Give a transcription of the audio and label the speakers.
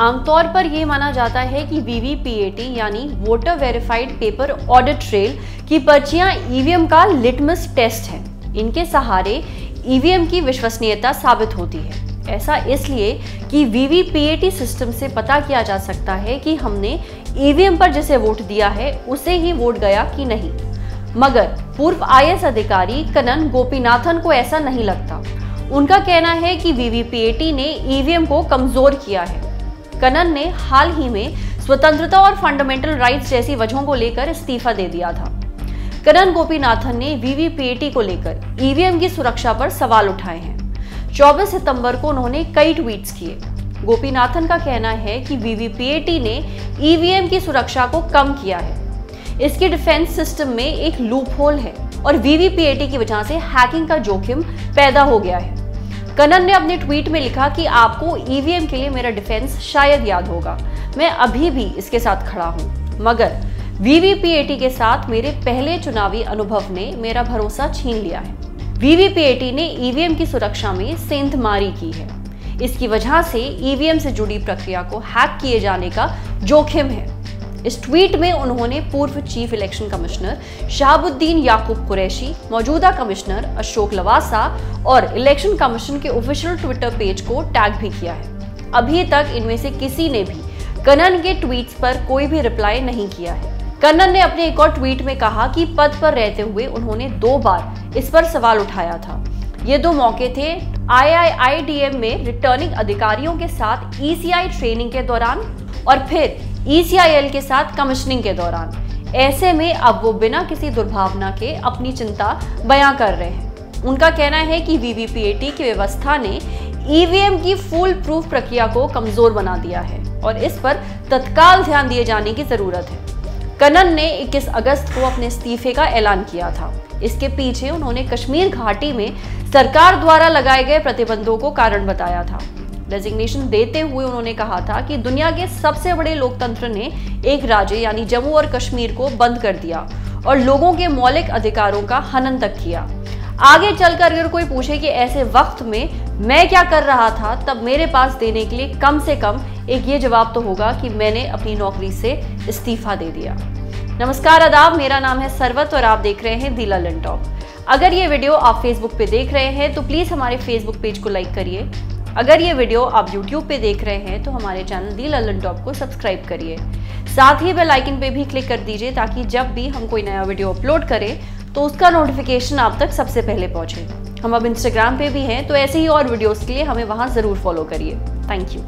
Speaker 1: आमतौर पर यह माना जाता है कि वीवीपीएटी यानी voter verified paper audit trail की पर्चियाँ ईवीएम का लिटमस टेस्ट है। इनके सहारे ईवीएम की विश्वसनीयता साबित होती है। ऐसा इसलिए कि वीवीपीएटी सिस्टम से पता किया जा सकता है कि हमने ईवीएम पर जिसे वोट दिया है, उसे ही वोट गया कि नहीं। मगर पूर्व आईएएस अधिकारी कनन गोपीनाथन को ऐसा नहीं लगता। उनका कहना है कि वीवीपीएटी ने ईवीएम को कमज़ोर किया है। कनन ने हाल ही में स्वतंत्रता और फंडामेंटल राइट्स जैसी वजहों को लेकर इस्तीफा दे दिया था। कनन गोपीनाथन ने वीवीपीएटी को लेकर ईवीएम की सुरक्षा पर सवाल उठाए हैं। 24 सितंबर को उन्होंने कई ट्वीट्स किए। गोपीनाथन का कहना है कि वीवीपीएटी ने ईवीएम की सुरक्षा को कम किया है। इसके डिफेंस सिस्टम में एक लूप होल है और वीवीपीएटी की वजह से हैकिंग का जोखिम पैदा हो गया है। कनन ने अपने ट्वीट में लिखा कि आपको ईवीएम के लिए मेरा डिफेंस शायद याद होगा। मैं अभी भी इसके साथ खड़ा हूँ। मगर वीवीपीएटी के साथ मेरे पहले चुनावी अनुभव ने मेरा भरोसा छीन लिया है। वीवीपीएटी ने ईवीएम की सुरक्षा में सेंधमारी की है। इसकी वजह से ईवीएम से जुड़ी प्रक्रिया को हैक किए जाने का जोखिम है। इस ट्वीट में उन्होंने पूर्व chief election commissioner Shahabuddin Yaqub Qureshi, मौजूदा कमिश्नर अशोक लवासा और इलेक्शन कमीशन के ऑफिशियल ट्विटर पेज को टैग भी किया है। अभी तक इनमें से किसी ने भी कनन के ट्वीट्स पर कोई भी रिप्लाई नहीं किया है। कन्नन ने अपने एक और ट्वीट में कहा कि पद पर रहते हुए उन्होंने दो बार इस पर सवाल उठाया था। ये दो मौके थे। आईआईआईडीएम में रिटर्निंग अधिकारियों के साथ ईसीआई ट्रेनिंग के दौरान और फिर ईसीआईएल के साथ कमिश्निंग के दौरान। ऐसे में अब वो बिना किसी दुर्भावना के अपनी चिंता बयां कर रहे हैं। उनका कहना है कि वीवीपीएटी की व्यवस्था ने ईवीएम की फुल प्रूफ प्रक्रिया को कमज़ोर बना दिया है और इस पर तत्काल ध्यान दिए जाने की ज़रूरत है। कनन ने 21 अगस्त को अपने इस्तीफे का ऐलान किया था। इसके पीछे उन्होंने कश्मीर घाटी में सरकार द्वारा लगाए गए प्रतिबंधों को कारण बताया था। डेजिग्नेशन देते हुए उन्होंने कहा था कि दुनिया के सबसे बड़े लोकतंत्र ने एक राज्य यानी जम्मू और कश्मीर को बंद कर दिया और लोगों के मौलिक अधिकारों का हनन तक किया। आगे चलकर अगर कोई पूछे कि ऐसे वक्त में मैं क्या कर रहा था, तब मेरे पास देने के लिए कम से कम एक ये जवाब तो होगा कि मैंने अपनी नौकरी से इस्तीफा दे दिया। नमस्कार, आदाब, मेरा नाम है सरवत और आप देख रहे हैं दिला लंटॉप अगर ये वीडियो आप फेसबुक पे देख रहे हैं तो प्लीज़ हमारे फेसबुक पेज को लाइक करिए। अगर ये वीडियो आप यूट्यूब पे देख रहे हैं तो हमारे चैनल दी ललन टॉप को सब्सक्राइब करिए। साथ ही बेल आइकन पे भी क्लिक कर दीजिए, ताकि जब भी हम कोई नया वीडियो अपलोड करें तो उसका नोटिफिकेशन आप तक सबसे पहले पहुँचे। हम अब इंस्टाग्राम पे भी हैं तो ऐसे ही और वीडियोस के लिए हमें वहाँ ज़रूर फॉलो करिए। Thank you